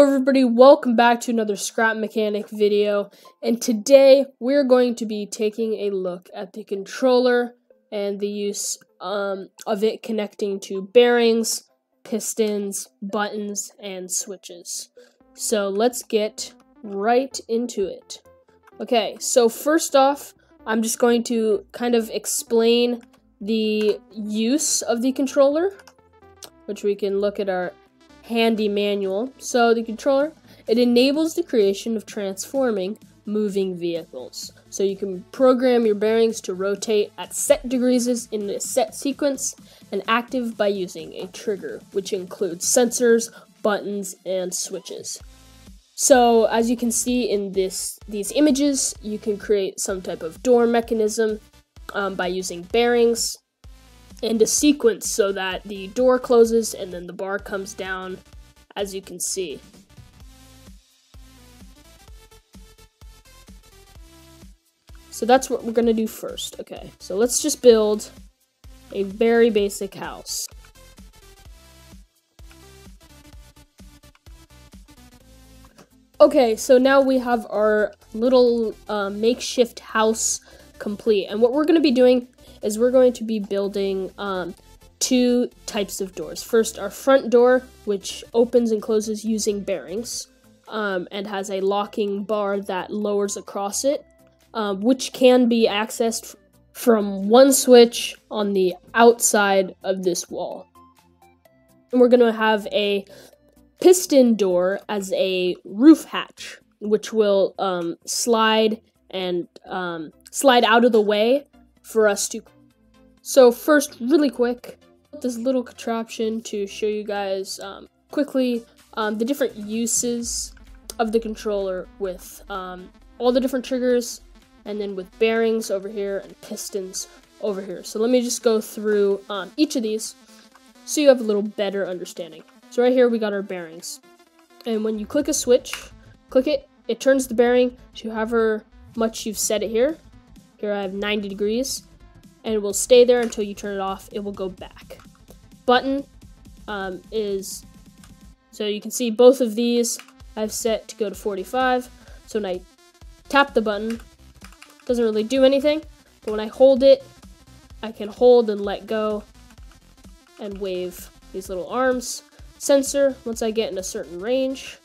Hello everybody, welcome back to another Scrap Mechanic video, and today we're going to be taking a look at the controller and the use um, of it connecting to bearings, pistons, buttons, and switches. So let's get right into it. Okay, so first off, I'm just going to kind of explain the use of the controller, which we can look at our handy manual. So the controller, it enables the creation of transforming moving vehicles. So you can program your bearings to rotate at set degrees in a set sequence and active by using a trigger, which includes sensors, buttons, and switches. So as you can see in this these images, you can create some type of door mechanism um, by using bearings and a sequence so that the door closes and then the bar comes down as you can see. So that's what we're to do first. Okay, so let's just build a very basic house. Okay, so now we have our little uh, makeshift house complete. And what we're to be doing is we're going to be building um, two types of doors. First, our front door, which opens and closes using bearings um, and has a locking bar that lowers across it, uh, which can be accessed from one switch on the outside of this wall. And we're going to have a piston door as a roof hatch, which will um, slide and um, slide out of the way for us to. So first, really quick, this little contraption to show you guys um, quickly um, the different uses of the controller with um, all the different triggers and then with bearings over here and pistons over here. So let me just go through um, each of these so you have a little better understanding. So right here we got our bearings. And when you click a switch, click it, it turns the bearing to however much you've set it here. Here I have 90 degrees and it will stay there until you turn it off. It will go back. Button um, is, so you can see both of these I've set to go to 45. So when I tap the button, doesn't really do anything, but when I hold it, I can hold and let go and wave these little arms. Sensor, once I get in a certain range,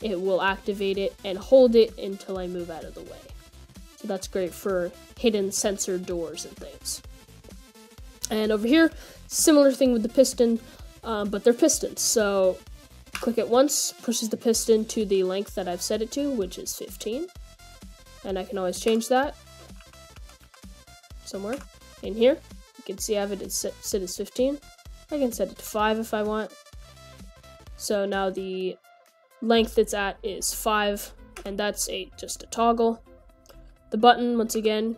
it will activate it and hold it until I move out of the way. So that's great for hidden sensor doors and things. And over here, similar thing with the piston, um, but they're pistons. So click it once, pushes the piston to the length that I've set it to, which is 15. And I can always change that somewhere in here. You can see I have it set, set as 15. I can set it to 5 if I want. So now the length it's at is 5, and that's a just a toggle. The button, once again,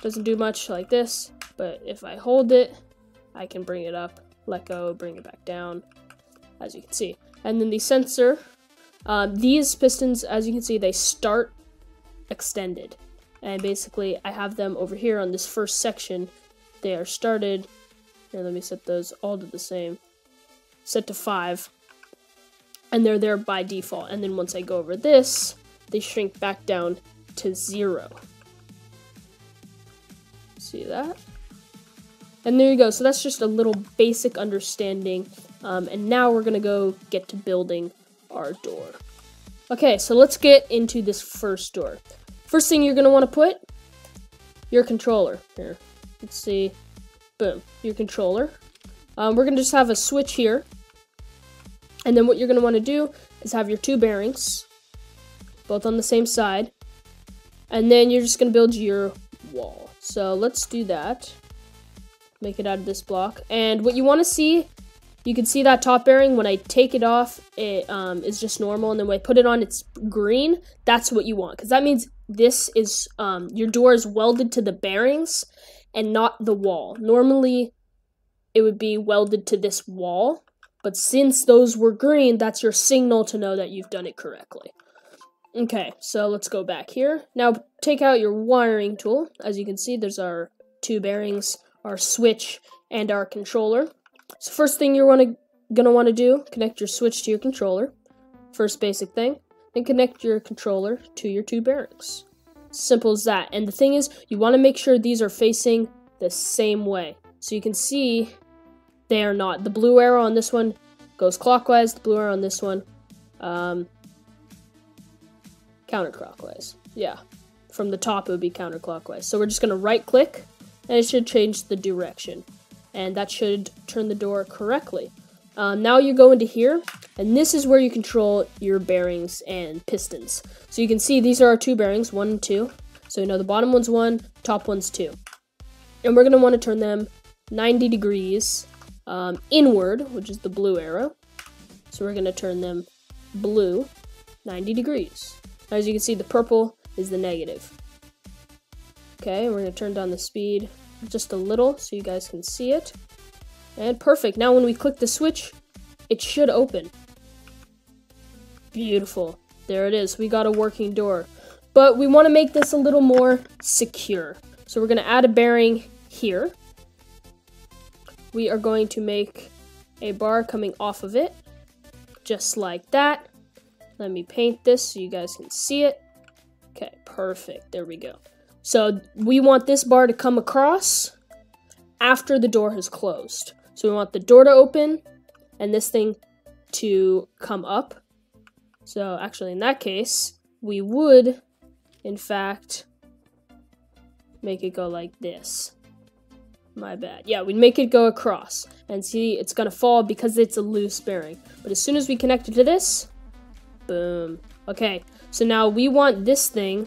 doesn't do much like this, but if I hold it, I can bring it up, let go, bring it back down, as you can see. And then the sensor, um, these pistons, as you can see, they start extended. And basically, I have them over here on this first section. They are started, and let me set those all to the same, set to 5. And they're there by default. And then once I go over this, they shrink back down to 0. See that? And there you go. So that's just a little basic understanding. Um, and now we're going to go get to building our door. Okay, so let's get into this first door. First thing you're going to want to put, your controller. Here, let's see. Boom, your controller. Um, we're going to just have a switch here. And then what you're going to want to do is have your two bearings, both on the same side. And then you're just going to build your wall. So let's do that. Make it out of this block. And what you want to see, you can see that top bearing. When I take it off, it um, is just normal. And then when I put it on, it's green. That's what you want. Because that means this is, um, your door is welded to the bearings and not the wall. Normally, it would be welded to this wall. But since those were green, that's your signal to know that you've done it correctly. Okay, so let's go back here. Now take out your wiring tool. As you can see, there's our two bearings, our switch, and our controller. So first thing you're wanna, gonna want to do, connect your switch to your controller. First basic thing. Then connect your controller to your two bearings. Simple as that. And the thing is, you want to make sure these are facing the same way. So you can see they are not. The blue arrow on this one goes clockwise, the blue arrow on this one um, counterclockwise. Yeah, from the top it would be counterclockwise. So we're just going to right click and it should change the direction. And that should turn the door correctly. Um, now you go into here, and this is where you control your bearings and pistons. So you can see these are our two bearings, one and two. So you know the bottom one's one, top one's two. And we're going to want to turn them 90 degrees um, inward, which is the blue arrow. So we're going to turn them blue 90 degrees. As you can see, the purple is the negative. Okay, we're going to turn down the speed just a little so you guys can see it. And perfect. Now when we click the switch, it should open. Beautiful. There it is. We got a working door. But we want to make this a little more secure. So we're going to add a bearing here. We are going to make a bar coming off of it. Just like that. Let me paint this so you guys can see it. Okay, perfect. There we go. So we want this bar to come across after the door has closed. So we want the door to open and this thing to come up. So actually in that case, we would, in fact, make it go like this. My bad. Yeah, we'd make it go across. And see, it's gonna fall because it's a loose bearing. But as soon as we connect it to this, boom. Okay, so now we want this thing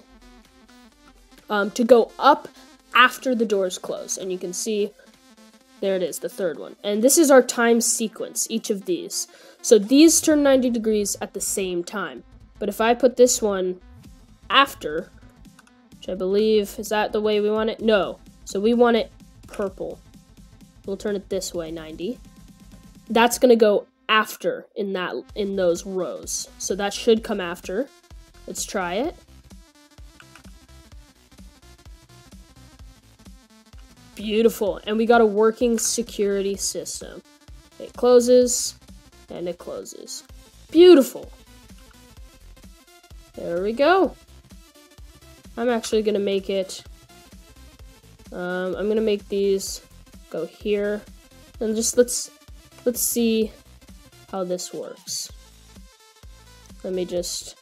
um, to go up after the doors close. And you can see there it is, the third one. And this is our time sequence, each of these. So these turn 90 degrees at the same time. But if I put this one after, which I believe, is that the way we want it? No. So we want it purple. We'll turn it this way, 90. That's going to go after in that in those rows. So that should come after. Let's try it. Beautiful. And we got a working security system. It closes and it closes. Beautiful. There we go. I'm actually going to make it... Um, I'm going to make these go here. And just let's let's see how this works. Let me just...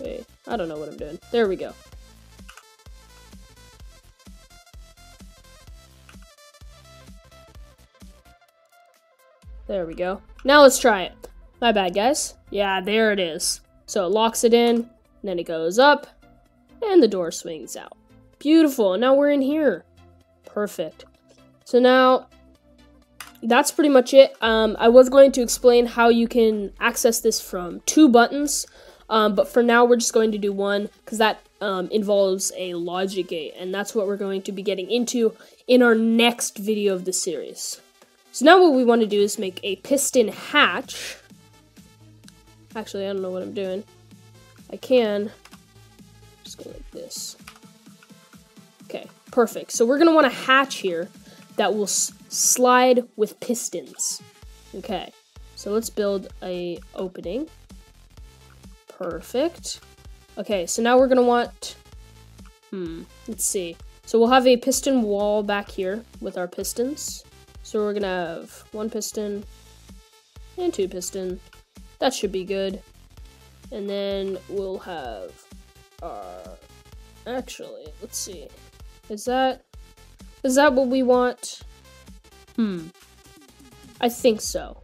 Wait, I don't know what I'm doing. There we go. There we go. Now let's try it. My bad, guys. Yeah, there it is. So it locks it in, then it goes up, and the door swings out. Beautiful. Now we're in here. Perfect. So now, that's pretty much it. Um, I was going to explain how you can access this from two buttons, um, but for now we're just going to do one, because that um, involves a logic gate, and that's what we're going to be getting into in our next video of the series. So now what we want to do is make a piston hatch. Actually, I don't know what I'm doing. I can just go like this. Okay, perfect. So we're going to want a hatch here that will slide with pistons. Okay, so let's build a opening. Perfect. Okay, so now we're to want, hmm, let's see. So we'll have a piston wall back here with our pistons. So we're gonna have one piston and two piston. That should be good. And then we'll have our, actually, let's see. Is that, is that what we want? Hmm. I think so.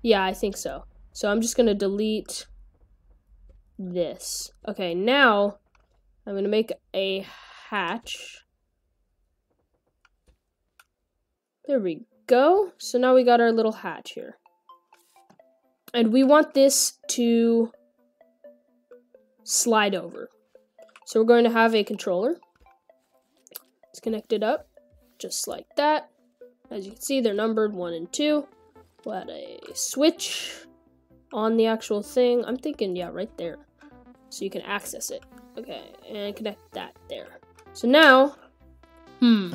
Yeah, I think so. So I'm just gonna delete this. Okay, now I'm gonna make a hatch. There we go. So now we got our little hatch here. And we want this to slide over. So we're going to have a controller. Let's connect it up just like that. As you can see, they're numbered 1 and 2. We'll add a switch on the actual thing. I'm thinking, yeah, right there. So you can access it. Okay, and connect that there. So now, hmm,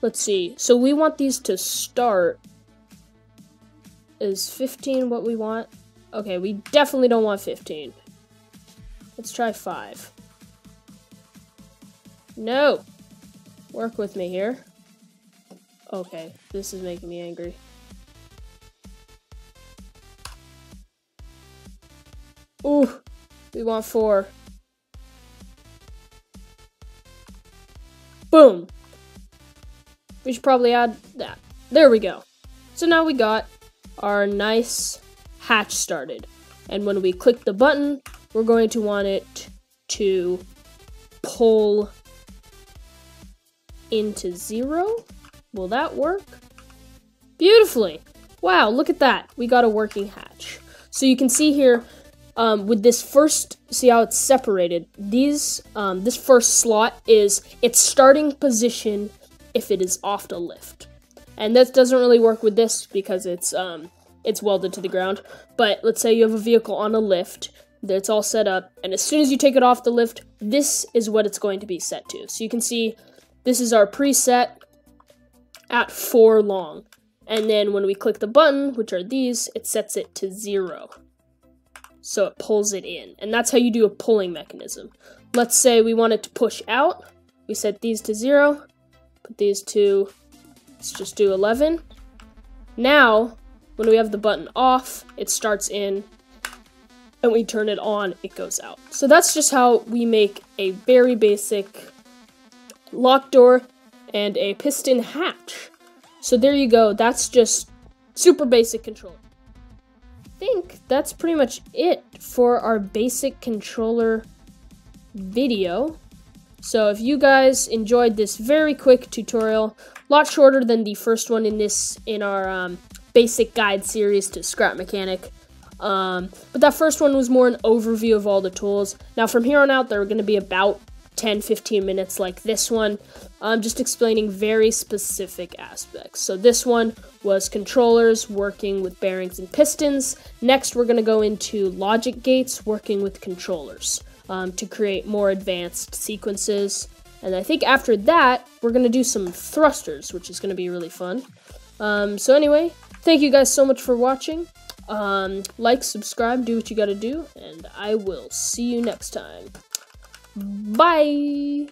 Let's see. So we want these to start is 15 what we want? Okay, we definitely don't want 15. Let's try 5. No! Work with me here. Okay, this is making me angry. Ooh, we want 4. Boom! We should probably add that. There we go. So now we got our nice hatch started. And when we click the button, we're going to want it to pull into zero. Will that work? Beautifully. Wow, look at that. We got a working hatch. So you can see here, um, with this first, see how it's separated? These, um, this first slot is its starting position if it is off the lift. And this doesn't really work with this because it's, um, it's welded to the ground. But let's say you have a vehicle on a lift that's all set up, and as soon as you take it off the lift, this is what it's going to be set to. So you can see this is our preset at 4 long. And then when we click the button, which are these, it sets it to 0. So it pulls it in. And that's how you do a pulling mechanism. Let's say we want it to push out. We set these to 0. Put these to, let's just do 11. Now, when we have the button off, it starts in, and we turn it on, it goes out. So that's just how we make a very basic lock door and a piston hatch. So there you go, that's just super basic control. I think that's pretty much it for our basic controller video. So if you guys enjoyed this very quick tutorial, a lot shorter than the first one in this in our um, basic guide series to Scrap Mechanic. Um, but that first one was more an overview of all the tools. Now, from here on out, there are going to be about 10 15 minutes like this one. I'm just explaining very specific aspects. So, this one was controllers working with bearings and pistons. Next, we're going to go into logic gates working with controllers um, to create more advanced sequences. And I think after that, we're going to do some thrusters, which is going to be really fun. Um, so, anyway, Thank you guys so much for watching. Um, like, subscribe, do what you gotta do, and I will see you next time. Bye!